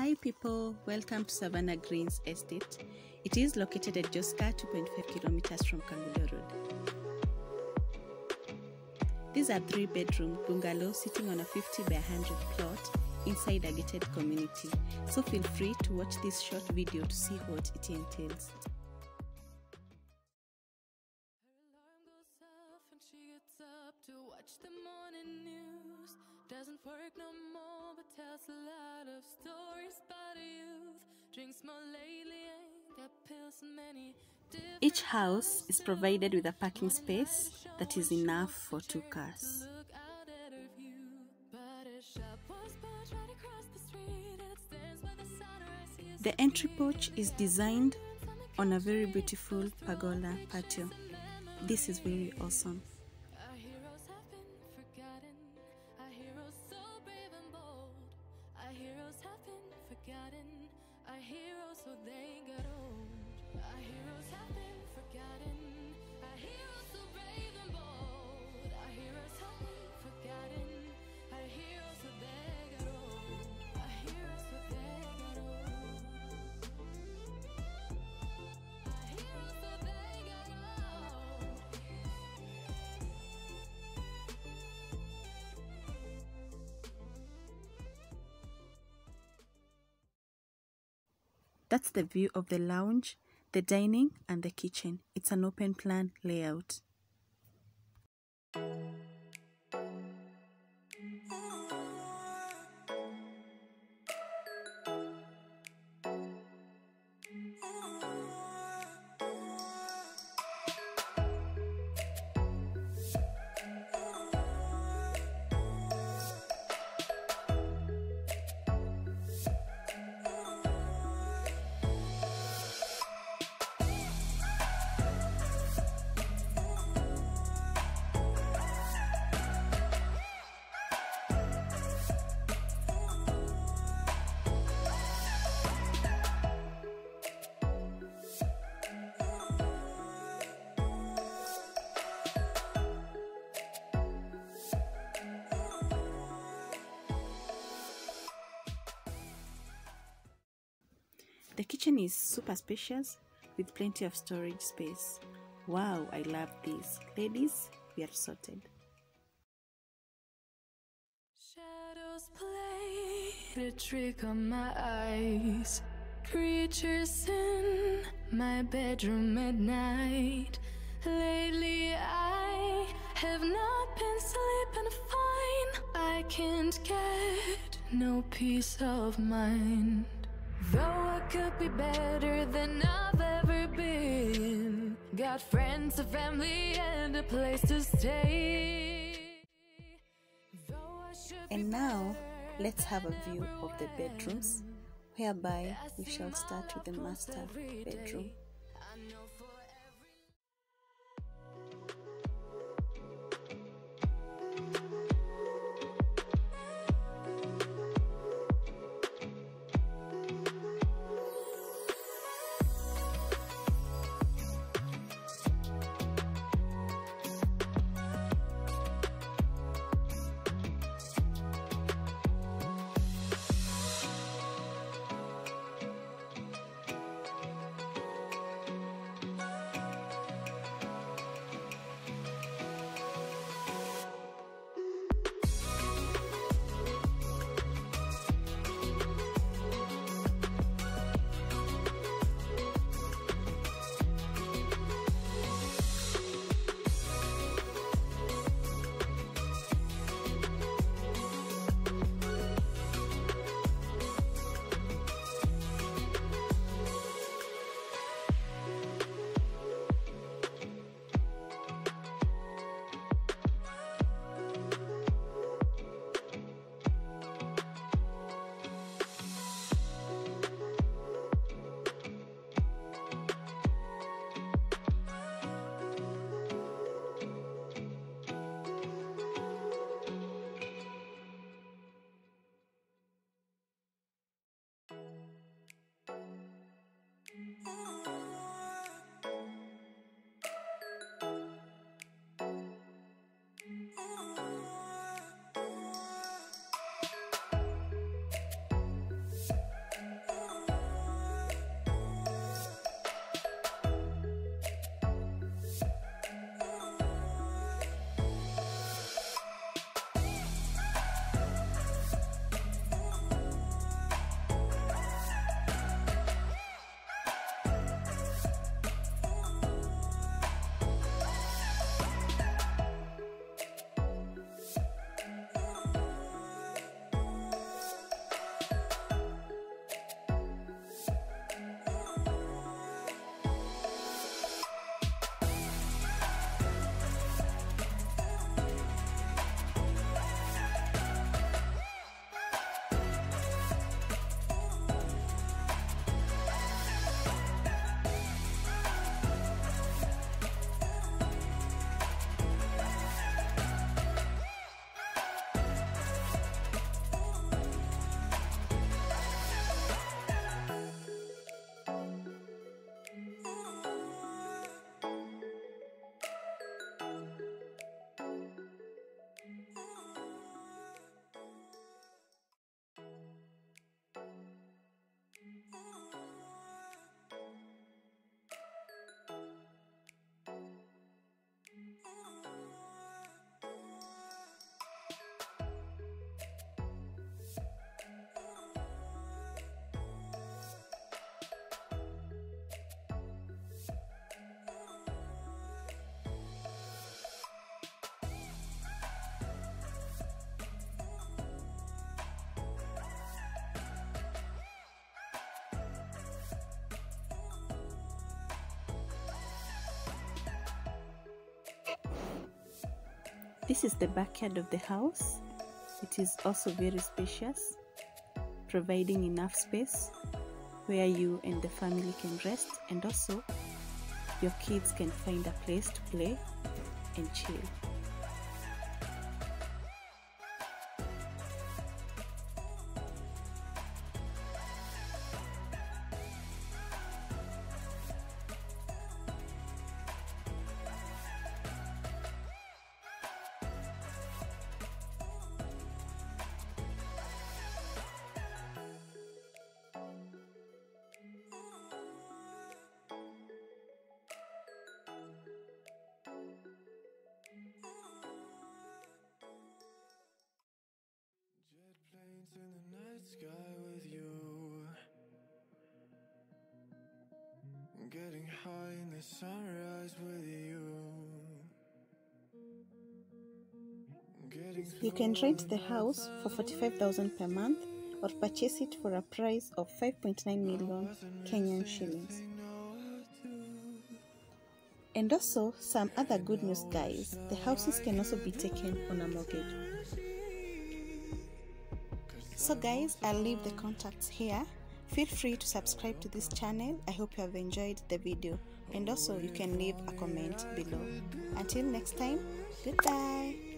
Hi people, welcome to Savanna Greens Estate. It is located at Joska, 2.5 kilometers from Kangundo Road. These are three bedroom bungalows sitting on a 50 by 100 plot inside a gated community. So feel free to watch this short video to see what it entails. Each house is provided with a parking space that is enough for two cars. The entry porch is designed on a very beautiful pergola patio. This is very awesome. That's the view of the lounge, the dining, and the kitchen. It's an open plan layout. The kitchen is super spacious with plenty of storage space. Wow, I love this. Ladies, we are sorted. Shadows play trick on my eyes. Creatures in my bedroom at night. Lately, I have not been sleeping fine. I can't get no peace of mind. Though I could be better than I've ever been. Got friends, a family, and a place to stay. And now, let's have a view of the bedrooms, whereby we shall start with the master bedroom. This is the backyard of the house. It is also very spacious, providing enough space where you and the family can rest and also your kids can find a place to play and chill. Planes in the night sky with you. Getting high in the sunrise with you. You can rent the house for 45,000 per month or purchase it for a price of 5.9 million Kenyan shillings. And also, some other good news, guys the houses can also be taken on a mortgage. So, guys, I'll leave the contacts here. Feel free to subscribe to this channel. I hope you have enjoyed the video, and also you can leave a comment below. Until next time, goodbye.